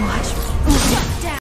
watch